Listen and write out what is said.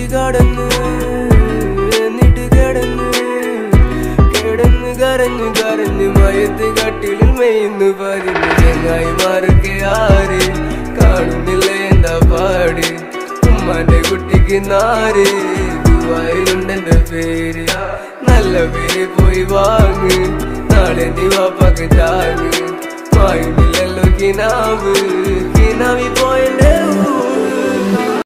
തെറ്റി കടന്ന് എന്നിട്ട് കിടന്ന് കിടന്ന് കരഞ്ഞു കരഞ്ഞു മയത്ത് കട്ടിലിൽ മെയ്യുന്നു പതിന് ചെങ്ങായി മാർക്ക് ആര്? കാണുന്നില്ല എന്താ പാട്? ഉമ്മാന്റെ കുട്ടിക്ക് നാര് ദുബായിലുണ്ടെന്റെ പേര്. നല്ല പേര് പോയി വാങ്ങ് നാളെ നീ വാപ്പാക്ക് താങ്ങ് വായുന്നില്ലല്ലോ കിനാവ്.